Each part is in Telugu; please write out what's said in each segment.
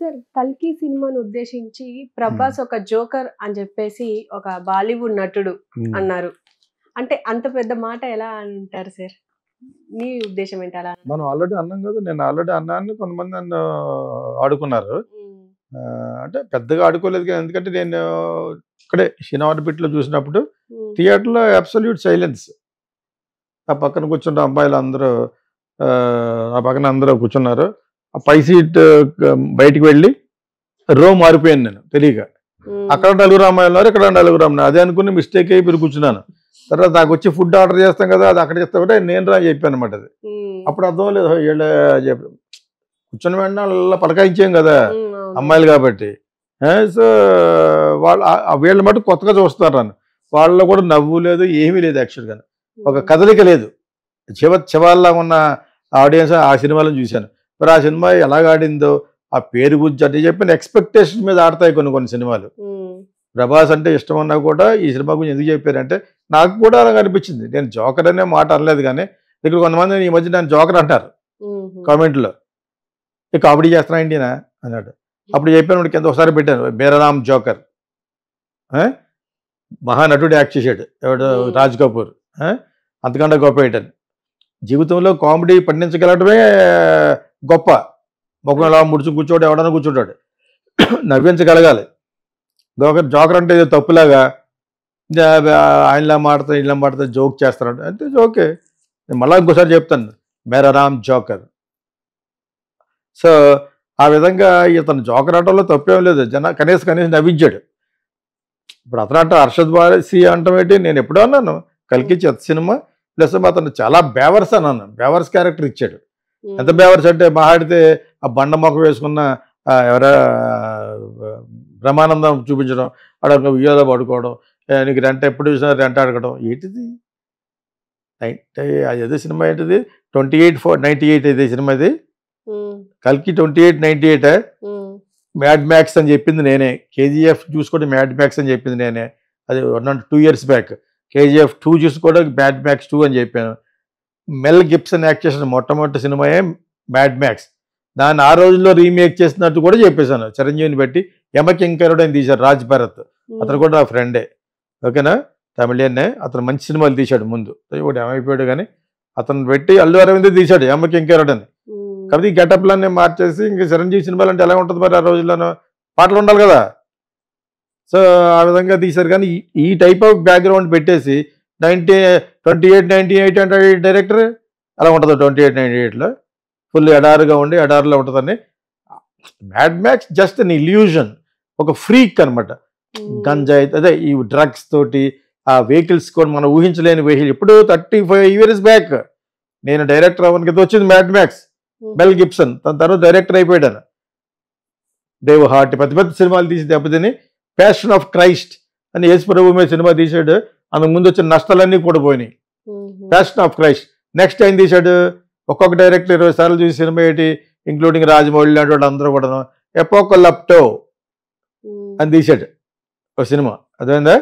సార్ కల్కి సినిమాను ఉద్దేశించి ప్రభాస్ ఒక జోకర్ అని చెప్పేసి ఒక బాలీవుడ్ నటుడు అన్నారు. అంటే అంత పెద్ద మాట ఎలా అంటారు సార్? మీ ఉద్దేశం ఏంటి అలా? మనం ఆల్రెడీ అన్నాం కదా నేను ఆల్రెడీ అన్నాను కొంతమంది నన్ను ఆడుకున్నారు. అంటే పెద్దగా ఆడుకోలేదు కానీ ఎందుకంటే నేను ఇక్కడే సినిమాటిపిట్లో చూసినప్పుడు ఉమ్, థియేటర్లో అబ్సల్యూట్ సైలెన్స్. ఆ పక్కన కూర్చున్న అమ్మాయిలు అందరూ ఆ పక్కన అందరూ కూర్చున్నారు. ఆ పై సీట్ బయటికి వెళ్ళి రో మారిపోయాను నేను తెలియక. అక్కడ నలుగురు అమ్మాయిలు ఉన్నారు ఇక్కడ నలుగురు అమ్మాయిలు అదే అనుకుని మిస్టేక్ అయ్యి మీరు కూర్చున్నాను. తర్వాత నాకు వచ్చి ఫుడ్ ఆర్డర్ చేస్తాం కదా అది అక్కడ చేస్తా కూడా నేను రా చెప్పాను అనమాట అది. అప్పుడు అర్థం లేదు చెప్పి కూర్చొని వెంటనే వాళ్ళ పలకాయించాం కదా. అమ్మాయిలు కాబట్టి. సో వాళ్ళు వీళ్ళ మటు కొత్తగా చూస్తున్నారు నన్ను. వాళ్ళలో కూడా నవ్వు లేదు ఏమీ లేదు యాక్చువల్గా ఒక కదలిక లేదు. చివ చివాల్లా ఉన్న ఆడియన్స్ ఆ సినిమాలో చూశాను. మరి ఆ సినిమా ఎలాగ ఆడిందో ఆ పేరు గురించి అంటే చెప్పిన ఎక్స్పెక్టేషన్ మీద ఆడతాయి కొన్ని కొన్ని సినిమాలు. ప్రభాస్ అంటే ఇష్టం ఉన్నా కూడా ఈ సినిమా గురించి ఎందుకు చెప్పారంటే నాకు కూడా అలా అనిపించింది. నేను జోకర్ అనే మాట అనలేదు కానీ ఇక్కడ కొంతమంది ఈ మధ్య నేను జోకర్ అంటారు. కామెంట్లో. కామెడీ చేస్తున్నా ఏంటినా అన్నాడు. అప్పుడు చెప్పాను వాడికి కింద ఒకసారి పెట్టాను. బేరరామ్ జోకర్? మహానటుడు యాక్ట్ చేశాడు. ఎవడు. రాజ్ కపూర్? అంతకంటే గొప్ప ఏంటని జీవితంలో కామెడీ పండించగలటమే గొప్ప. ముఖంలో ముడుచు కూర్చోడు ఎవడన్నా కూర్చుంటాడు. నవ్వించగలగాలి. జోకర్ జోకర్ అంటే ఏదో తప్పులాగా ఆయనలా మాడతా ఇలా మాడతా జోక్ చేస్తాడు అంటే ఓకే నేను మళ్ళీ ఇంకోసారి చెప్తాను. మేరారామ్ జోకర్. సో ఆ విధంగా ఇతను జోకర్ ఆటంలో తప్పేం లేదు. జన కనీసం కనీసం నవ్వించాడు. ఇప్పుడు అతను అంటే హర్షద్ వారసి అంటాం ఏంటి నేను ఎప్పుడో అన్నాను. కలికి చెత్త సినిమా ప్లస్ అతను చాలా బేవర్స్ అన్నాను బేవర్స్ క్యారెక్టర్ ఇచ్చాడు. ఎంత బేవర్స్ అంటే మాట్లాడితే ఆ బండ మొక్క వేసుకున్న ఎవరా బ్రహ్మానందం చూపించడం అక్కడ ఉయ్యాలో పడుకోవడం నీకు రెంట్ ఎప్పుడు చూసినా రెంట్ అడగడం ఏంటిది? అదే సినిమా ఏంటిది? Twenty eight four ninety eight ఇది సినిమా ఇది? కల్కి twenty eight ninety eight Mad Max అని చెప్పింది నేనే. కేజీఎఫ్ చూసుకోండి మ్యాడ్ మ్యాక్స్ అని చెప్పింది నేనే. అది one two years back. KGF two చూసుకోవడం మ్యాడ్ మ్యాక్స్ టూ అని చెప్పాను. మెల్ గిప్సన్ యాక్ట్ చేసిన మొట్టమొదటి సినిమాయే మ్యాడ్ మ్యాక్స్ దాన్ని ఆ రోజుల్లో రీమేక్ చేసినట్టు కూడా చెప్పేశాను. చిరంజీవిని బట్టి యమకింకరుడు అని తీశారు రాజ్ భరత్. అతను కూడా నా ఫ్రెండే ఓకేనా? తమిళియన్నే అతను మంచి సినిమాలు తీశాడు ముందు. ఒకటి ఏమైపోయాడు కానీ అతను పెట్టి అల్లు అరవింద్ తీశాడు యమకింకరుడు అని. కాబట్టి ఈ గెటప్లన్నీ మార్చేసి ఇంకా చిరంజీవి సినిమాలు అంటే ఎలా ఉంటుంది మరి ఆ రోజుల్లోనూ? పాటలు ఉండాలి కదా. సో ఆ విధంగా తీశారు. కానీ ఈ- టైప్ ఆఫ్ బ్యాక్గ్రౌండ్ పెట్టేసి ninety twenty eight ninety eight అంటే డైరెక్టర్ అలా ఉంటుంది ట్వంటీ ఎయిట్ నైన్టీ ఎయిట్లో ఫుల్ ఎడారుగా ఉండి ఎడారులో ఉంటుందని Mad Max just an illusion ఒక ఫ్రీక్ అనమాట ఉమ్, గంజాయి అదే ఈ డ్రగ్స్ తోటి ఆ వెహికల్స్ కూడా మనం ఊహించలేని వెహికల్ ఇప్పుడు థర్టీ ఫైవ్ ఇయర్స్ బ్యాక్ నేను డైరెక్టర్ అవ్వడానికి వచ్చింది Mad Max um, Mel Gibson తన తర్వాత డైరెక్టర్ అయిపోయాడు దేవ్ హార్ట్ పెద్ద పెద్ద సినిమాలు తీసి దెబ్బతిని ప్యాషన్ ఆఫ్ క్రైస్ట్ అని యేసు ప్రభు మీద సినిమా తీశాడు. అందుకు ముందు వచ్చిన నష్టాలన్నీ కూడా పోయినాయి. Passion of Christ next time తీశాడు? ఒక్కొక్క డైరెక్టర్ ఇరవై సార్లు చూసి సినిమా ఏంటి? ఇంక్లూడింగ్ రాజమౌళి లాంటి వాళ్ళు అందరూ కూడా ఎపోక లప్టో అని తీశాడు. ఒక సినిమా. అదేందా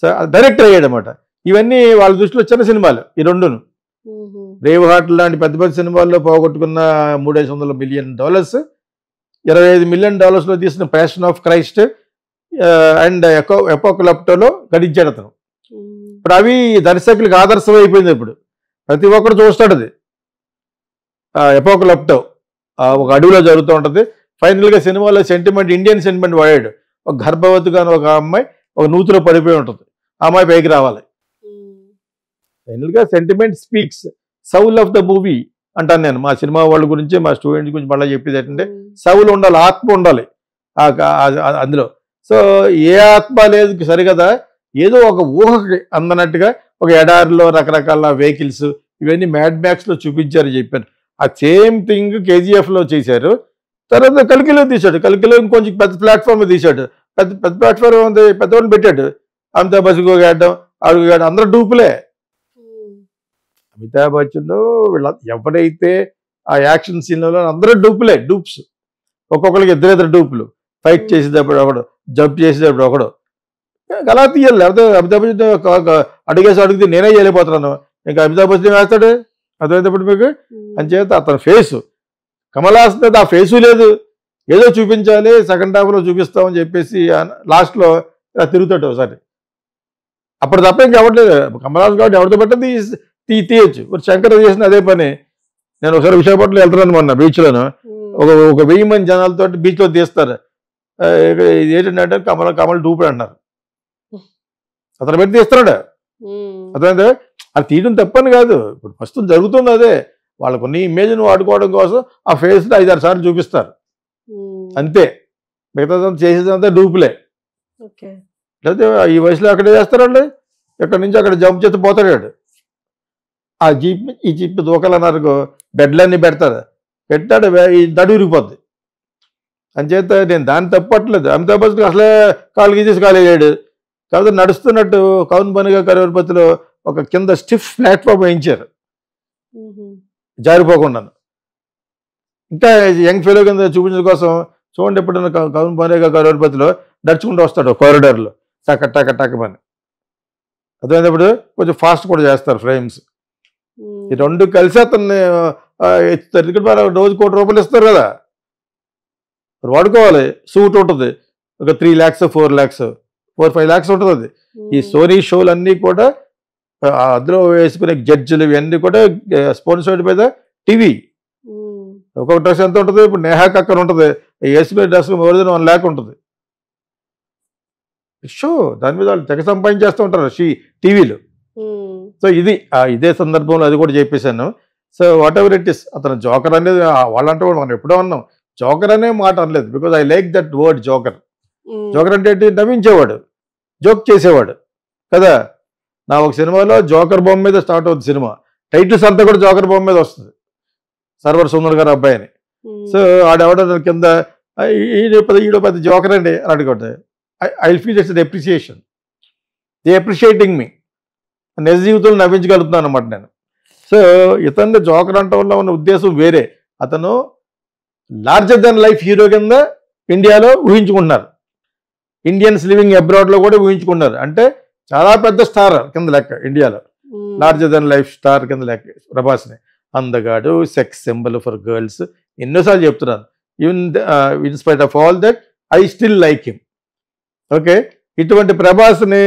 సో డైరెక్టర్ అయ్యాడు అనమాట ఇవన్నీ వాళ్ళ దృష్టిలో చిన్న సినిమాలు ఈ రెండును. బ్రేవ్ హార్ట్ లాంటి పెద్ద పెద్ద సినిమాల్లో పోగొట్టుకున్న మూడైదు వందల మిలియన్ డాలర్స్ ఇరవై ఐదు మిలియన్ డాలర్స్లో తీసిన ప్యాషన్ ఆఫ్ క్రైస్ట్ అండ్ ఎకో ఎపోకలప్టోలో గడించాడు అతను. ఇప్పుడు అవి దర్శకులకు ఆదర్శం అయిపోయింది ఇప్పుడు. ప్రతి ఒక్కరు చూస్తాడు అది. ఎపోకలప్టో ఒక అడవిలో జరుగుతూ ఉంటుంది. ఫైనల్గా సినిమాలో సెంటిమెంట్ ఇండియన్ సెంటిమెంట్ వాడాడు. ఒక గర్భవతిగా ఒక అమ్మాయి ఒక నూతిలో పడిపోయి ఉంటుంది. ఆ అమ్మాయి పైకి రావాలి. ఫైనల్గా sentiment speaks soul of the movie అంటాను నేను. మా సినిమా వాళ్ళ గురించి మా స్టూడెంట్స్ గురించి మళ్ళీ చెప్పేది ఏంటంటే సౌలు ఉండాలి ఆత్మ ఉండాలి. అందులో. సో ఏ ఆత్మ లేదు సరిగదా? ఏదో ఒక ఊహకి అందనట్టుగా ఒక ఎడారిలో రకరకాల వెహికల్స్ ఇవన్నీ మ్యాడ్ మ్యాక్స్లో చూపించారు చెప్పాను ఆ సేమ్ థింగ్ కేజీఎఫ్లో చేశారు. తర్వాత కలికిలో తీశాడు. కలికిలో ఇంకొంచెం పెద్ద ప్లాట్ఫామ్ తీశాడు. పెద్ద పెద్ద ప్లాట్ఫామ్ ఉంది పెద్దవాడిని పెట్టాడు. అమితాబ్ బస్సు గాడడం అడుగు గాడు అందరూ డూపులే. అమితాబ్ బచ్చన్ వీళ్ళ ఎవరైతే ఆ యాక్షన్ సీన్లలో అందరూ డూపులే డూప్స్. ఒక్కొక్కరికి ఇద్దరిద్దరు డూపులు. ఫైట్ చేసేటప్పుడు ఒకడు జంప్ చేసేటప్పుడు ఒకడు. అలా తీయాలి లేకపోతే అమితాబ్ బచ్చన్ అడిగేసి అడిగితే నేనే చేయలేకపోతున్నాను. ఇంకా అమితాబ్ బచ్చన్ వేస్తాడు అర్థమైనప్పుడు మీకు? అంచేత అతని ఫేసు కమల్ హాసన్ ఆ ఫేసు లేదు. ఏదో చూపించాలి సెకండ్ హాఫ్లో చూపిస్తామని చెప్పేసి లాస్ట్లో ఇలా తిరుగుతాడు ఒకసారి. అప్పుడు తప్ప ఇంకెవట్లేదు కమలాస్ కాబట్టి ఎవరితో పట్టింది తీ తీయచ్చు. ఇప్పుడు శంకర్ చేసిన అదే పని. నేను ఒకసారి విశాఖపట్నంలో వెళ్తున్నాను మొన్న బీచ్లోను ఒక ఒక వెయ్యి మంది జనాలతో బీచ్లో తీస్తారు. ఇది ఏంటంటే కమల కమల డూపుడు అంటున్నారు. అతను పెట్టి తీస్తున్నాడు. అర్థమైందా? అది తీయడం తప్పని కాదు. ఇప్పుడు ప్రస్తుతం జరుగుతుంది అదే. వాళ్ళకు కొన్ని ఇమేజ్ను వాడుకోవడం కోసం ఆ ఫేస్ని ఐదారు సార్లు చూపిస్తారు. అంతే. మిగతా చేసేదంతా డూపులే. లేకపోతే ఈ వయసులో అక్కడే చేస్తారండి ఇక్కడ నుంచి అక్కడ జంప్ చేసి పోతాడు. ఆ జీప్ ఈ జీప్ దూకాలన్నారు బెడ్లన్నీ పెడతారు. పెట్టాడు ఈ దడు విరిగిపోద్ది. అంచేత నేను దాన్ని తప్పట్లేదు అమితాబ్ బచ్చన్ అసలే కాలు గీసేసి కాలు వేయడు కాకపోతే నడుస్తున్నట్టు కౌన్ పనిగా కరవరపతిలో ఒక కింద స్టిఫ్ ప్లాట్ఫామ్ వేయించారు. జారిపోకుండా ఇంకా యంగ్ ఫెలో కింద చూపించడం కోసం చూడండి ఎప్పుడైనా కౌన్ పనిగా కరవరపతిలో నడుచుకుంటూ వస్తాడు కారిడార్లో టక టక టక పని అదేటప్పుడు కొంచెం ఫాస్ట్ కూడా చేస్తారు ఫ్రేమ్స్ ఈ రెండు కలిసి అతన్ని రోజు కోటి రూపాయలు ఇస్తారు కదా. మరి వాడుకోవాలి. సూట్ ఉంటుంది. ఒక three lakhs four lakhs four five lakhs ఉంటుంది అది. ఈ సోనీ షోలు అన్నీ కూడా అందులో వేసుకునే జడ్జిలు ఇవన్నీ కూడా స్పాన్సర్డ్ మీద టీవీ. ఒక్కొక్క డ్రెస్ ఎంత ఉంటుంది? ఇప్పుడు నేహా కక్కర్ ఉంటుంది. వేసుకునే dress more than one lakh ఉంటుంది. షో దాని మీద వాళ్ళు తెగ సంపాదించేస్తూ ఉంటారు షీ టీవీలు. సో ఇది ఇదే సందర్భంలో అది కూడా చెప్పేశాను. So whatever it is అతను జోకర్ అనేది వాళ్ళంటే కూడా మనం ఎప్పుడో అన్నాం. జోకర్ అనే మాట అనలేదు. Because I like that word joker. Joker అంటే ఏంటి? నవ్వించేవాడు. జోక్ చేసేవాడు. కదా? నా ఒక సినిమాలో జోకర్ బొమ్మ మీద స్టార్ట్ అవుతుంది సినిమా. టైటిల్స్ అంతా కూడా జోకర్ బొమ్మ మీద వస్తుంది. సర్వర్ సుందర్ గారు అబ్బాయిని. సో ఆడెవడ కింద "ఆ, ఈ- ఈయన పెద్ద ఈడో పెద్ద జోకర్ అండి అని అడుగుంటే I feel it's appreciation the appreciating మీ నిజ జీవితంలో నవ్వించగలుగుతున్నాను అనమాట నేను. సో ఇతన్ని జోకర్ అంట వల్ల ఉన్న ఉద్దేశం వేరే. అతను లార్జర్ దెన్ లైఫ్ హీరో కింద ఇండియాలో ఊహించుకుంటున్నారు. ఇండియన్స్ లివింగ్ అబ్రాడ్లో కూడా ఊహించుకున్నారు అంటే చాలా పెద్ద స్టార్ కింద లెక్క ఇండియాలో లార్జర్ దెన్ లైఫ్ స్టార్ కింద లెక్క ప్రభాస్ని. అందగాడు సెక్స్ సింబల్ ఫర్ గర్ల్స్ ఎన్నోసార్లు చెప్తున్నాను even in spite of all that I still like him okay ఇటువంటి ప్రభాస్ని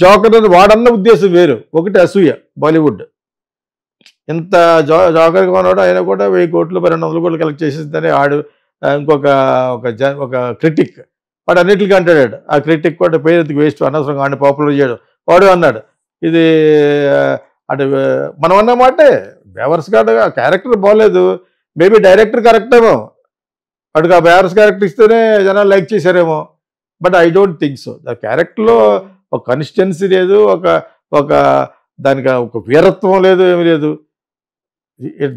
జోకర్ వాడన్న ఉద్దేశం వేరు. ఒకటి అసూయ బాలీవుడ్ ఇంత జో జోకర్గా ఉన్నాడు ఆయన కూడా వెయ్యి కోట్లు పన్నెండు వందల కోట్లు కలెక్ట్ చేసేసిందని ఆడు ఇంకొక ఒక జ ఒక క్రిటిక్. వాడు అన్నిటికీ అంటాడు ఆ క్రిటిక్ కూడా పేరెత్తికి వేస్ట్? అనవసరంగా ఆడిని పాపులర్ చేయడం వాడు అన్నాడు. ఇది అటు మనం అన్నమాటే బేవర్స్ గాడు ఆ క్యారెక్టర్ బాగలేదు మేబీ డైరెక్టర్ కరెక్ట్ ఏమో. వాడికి ఆ బేవర్స్ క్యారెక్టర్ ఇస్తేనే జనాలు like చేశారేమో. But I don't think so. The క్యారెక్టర్లో ఒక కన్సిస్టెన్సీ లేదు ఒక ఒక దానికి ఒక వీరత్వం లేదు ఏమి లేదు.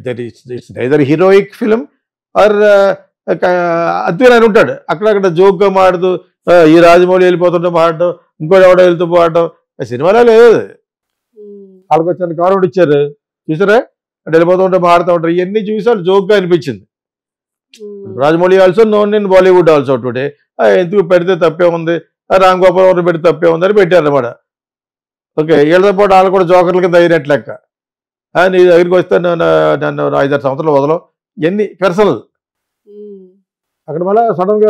That it's it's neither heroic film or అద్భుతం అని ఉంటాడు. అక్కడక్కడ జోక్గా మాడుతూ ఈ రాజమౌళి వెళ్ళిపోతుంటే మాడటం ఇంకోటి ఎవడో వెళ్తూ పోవటం సినిమాలో లేదు వాళ్ళకి వచ్చిన కారు ఇచ్చారు. చూసారా? అంటే వెళ్ళిపోతుంటే మాడుతూ ఉంటారు. ఇవన్నీ చూసి వాళ్ళు జోక్గా అనిపించింది. Rajamouli also known in Bollywood also today ఎందుకు పెడితే తప్పే ఉంది? రామ్ గోపాల్ పెడితే తప్పే ఉంది అని పెట్టారు అనమాట ఓకే వీళ్ళతో పాటు వాళ్ళు కూడా జోకర్ల కింద అయినట్లు లెక్క. ఆ, నీ దగ్గరికి వస్తే నన్ను నన్ను ఐదారు సంవత్సరాలు వదలం. ఎన్ని పర్సనల్ అక్కడ మళ్ళీ సడన్గా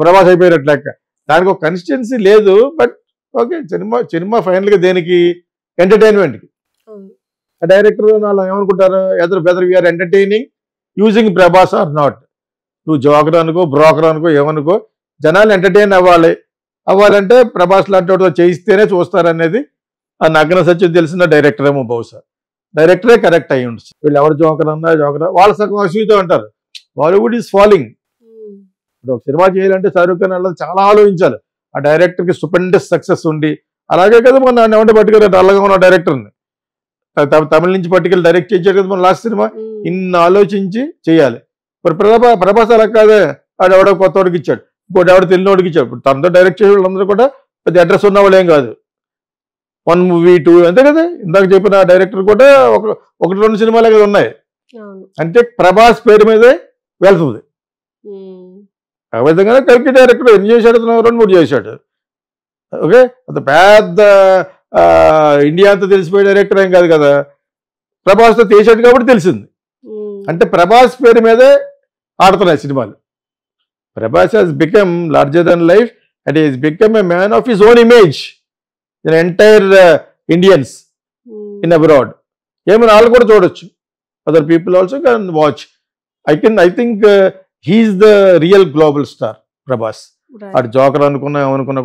ప్రభాస్ అయిపోయినట్లు లెక్క. దానికి ఒక కన్సిస్టెన్సీ లేదు బట్ ఓకే సినిమా సినిమా ఫైనల్గా దేనికి? ఎంటర్టైన్మెంట్కి అవును. డైరెక్టర్ వాళ్ళు ఏమనుకుంటారు? Either whether we are entertaining using Prabhas or not. నువ్వు జోకర్ అనుకో బ్రోకర్ అనుకో ఏమనుకో జనాలు ఎంటర్టైన్ అవ్వాలి. అవ్వాలంటే ప్రభాస్ లాంటి వాడితో చేయిస్తేనే చూస్తారనేది నగ్న సత్యం తెలిసిన డైరెక్టర్ ఏమో బహుశా. డైరెక్టరే కరెక్ట్ అయ్యి ఉండొచ్చు. వీళ్ళు ఎవరు జోకర్ అన్నా జోకర్ వాళ్ళ సగం అసూయతో అంటారు. బాలీవుడ్ ఈజ్ ఫాలోయింగ్ ఇప్పుడు ఒక సినిమా చేయాలంటే షారూఖ్ ఖాన్ వాళ్ళది చాలా ఆలోచించాలి. ఆ డైరెక్టర్కి స్టూపెండస్ సక్సెస్ ఉండి అలాగే కదా మన ఏమంటే పట్టుకెళ్ళి అల్లగా ఉన్న డైరెక్టర్ని తమిళ నుంచి పట్టుకెళ్ళి డైరెక్ట్ చేయించాడు కదా మన లాస్ట్ సినిమా. ఇన్ని ఆలోచించి చేయాలి. మరి ప్రభా ప్రభాస్ అలా కాదే. ఆడు ఎవడో కొత్త వాడికి ఇచ్చాడు. ఇంకోటి ఎవడో తెలియనోడికి ఇచ్చాడు. ఇప్పుడు తనతో డైరెక్ట్ చేసే వాళ్ళందరూ కూడా పెద్ద అడ్రస్ ఉన్న వాళ్ళు ఏం కాదు. వన్ మూవీ టూ అంతే కదా? ఇందాక చెప్పిన డైరెక్టర్ కూడా ఒక ఒకటి రెండు సినిమాలే కదా ఉన్నాయి. అంటే ప్రభాస్ పేరు మీదే వెళ్తుంది. ఆ విధంగానే కల్కి డైరెక్టర్ ఎన్ని చేశాడు? రెండు మూడు చేశాడు. ఓకే? అంత పెద్ద ఇండియా అంతా తెలిసిపోయే డైరెక్టర్ ఏం కాదు కదా? ప్రభాస్తో తీసాడు కాబట్టి తెలిసింది. అంటే ప్రభాస్ పేరు మీదే ఆడుతున్నాయి సినిమాలు. Prabhas has become larger than life and is become a man of his own image in entire Indians in abroad ఏమైనా వాళ్ళు కూడా చూడొచ్చు. Other people also can watch I can I think he is the real global star Prabhas. అటు జోకర్ అనుకున్నా ఏమనుకున్నా